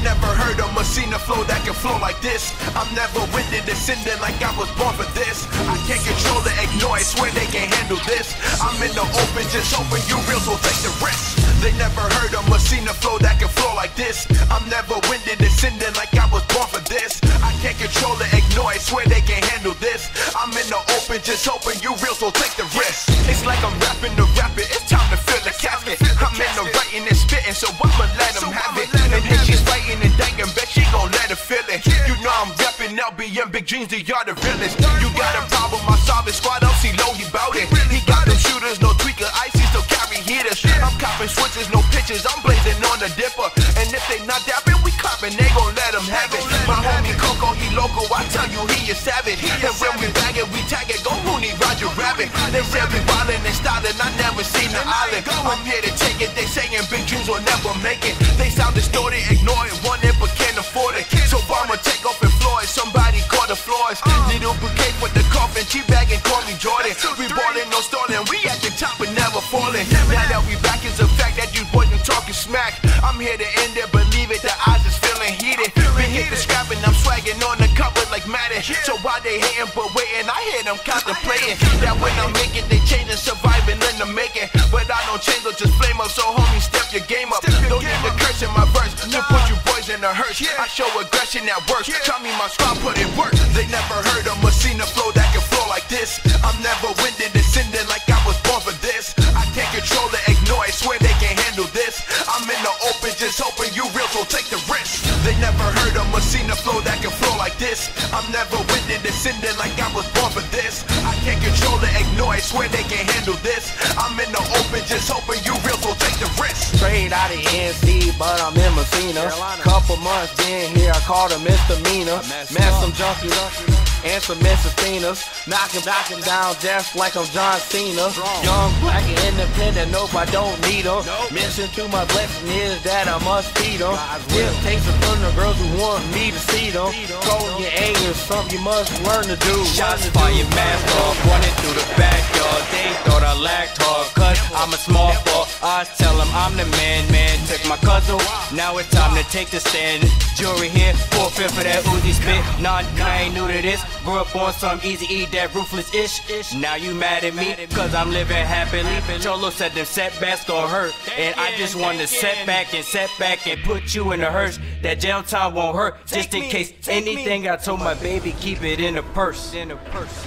heard a Massena flow that can flow like this. I'm never winded, descending like I was born for this. I can't control the ignore, I swear they can't handle this. I'm in the open, just hoping you real will take the risk. They never heard a Massena flow that can flow like this. I'm never winded, descending like I was born for this. I can't control the ignore, I swear they can't handle this. I'm in the open, just hoping you real will take the risk. It's like I'm rapping the rapper, it's time to fill the casket. I'm in the writing and spitting, so I'ma dreams, they are the realest. You got a problem, I solve it, squad up, see low, he bout it. He got them shooters, no tweaker, icy, still carry heaters. I'm copping switches, no pitches, I'm blazing on the dipper. And if they not dapping, we copping, they gon' let them have it. My homie Coco, he local, I tell you, he is savage. And when we bag it, we tag it, go Mooney, Roger Rabbit. They say we wildin' and stylin', I never seen the island. I'm here to take it, they saying Bigg Dreams will never make it. They sound distorted, ignore We ballin', no stalling, we at the top and never falling. Now that we back, it's a fact that you boys been talking smack. I'm here to end it, believe it, the eyes is feeling heated. Been hit the scrapping, I'm swagging on the cover like Madden. So why they hating but waiting, I hear them contemplating. That when I make it, they changing, surviving, and the making. But I don't change, they'll just flame up, so homie, step your game up. Don't need the curse in my verse, to put you boys in a hearse. I show aggression at work, tell me my squad put it work. They never heard of a Massena flow that can flow like this. I'm never winded, descending like I was born for this. I can't control it, ignore it, swear they can't handle this. I'm in the open, just hoping you real, so take the risk. They never heard a it, swear they can't handle this. I'm in the open, just hoping you real, so take the risk. Straight out of NC, but I'm in Massena. Couple months been here, I called a misdemeanor. Met some junkies and some misdemeanors. Knocking, knocking down just like I'm John Cena. Young, black, and independent, nope, I don't need them. Mission to my blessing is that I must feed them. Give takes from the girls who want me to see them. Controlling your anger something you must learn to do. Shots fire, mask off, running through the I'm a small ball. I tell them I'm the man, man. Took my cousin, now it's time to take the stand. Jury here, four fifth for that Uzi spit. Nah, I ain't new to this. Grew up on some easy eat that ruthless ish. Now you mad at me, cause I'm living happily. Cholo said them setbacks gon' hurt. And I just want to set back and set back and put you in a hearse. That jail time won't hurt. Just in case anything, I told my baby keep it in a purse. In a purse.